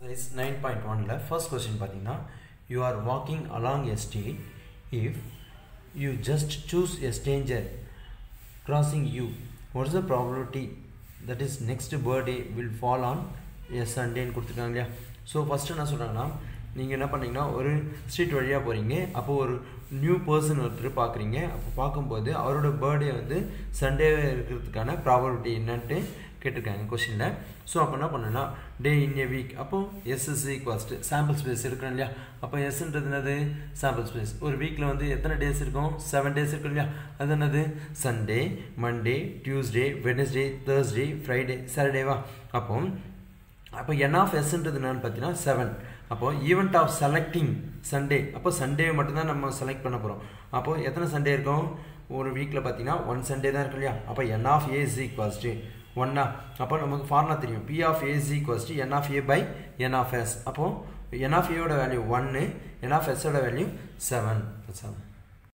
Size nine point ஒனில் first question பார்த்தீங்கன்னா you are walking along a street if you just choose a stranger crossing you what's a the that is next birthday will fall on a சண்டேன்னு கொடுத்துருக்காங்க இல்லையா? So first என்ன சொல்கிறாங்கன்னா நீங்கள் என்ன பண்ணீங்கன்னா ஒரு ஸ்ட்ரீட் வழியாக போகிறீங்க அப்போ ஒரு நியூ பர்சன் ஒருத்தர் பார்க்குறீங்க அப்போ பார்க்கும்போது அவரோட பர்த்டே வந்து சண்டே இருக்கிறதுக்கான ப்ராபபிலிட்டி என்னன்ட்டு கேட்டிருக்காங்க கொஷினில் ஸோ அப்போ என்ன பண்ணுன்னா டே இன் ஏ வீக் அப்போது S equals to sample space இருக்கணும் இல்லையா? அப்போ எஸ்ன்றது என்னது? சாம்பிள் ஸ்பேஸ் ஒரு வீக்கில் வந்து எத்தனை டேஸ் இருக்கும்? செவன் டேஸ் இருக்கும் இல்லையா? அது என்னது? Sunday Monday Tuesday Wednesday Thursday Friday சாட்டர்டேவா அப்போ அப்போ என் ஆஃப் எஸ்ன்றது என்னன்னு பார்த்தீங்கன்னா செவன் அப்போது ஈவெண்ட் ஆஃப் செலக்டிங் சண்டே அப்போ சண்டே மட்டும்தான் நம்ம செலக்ட் பண்ண போகிறோம் அப்போது எத்தனை சண்டே இருக்கும்? ஒரு வீக்கில் பார்த்தீங்கன்னா ஒன் சண்டே தான் இருக்கு இல்லையா? அப்போ என் ஆஃப் ஏ இஸ் ஈக்வல்ஸ்டு ஒன்னா அப்போ நமக்கு ஃபார்முலா தெரியும். P of A is n of A by n of S அப்போது என் ஆஃப் ஏவோட வேல்யூ ஒன்று என் ஆஃப் எஸ்ஸோட வேல்யூ செவன் செவன்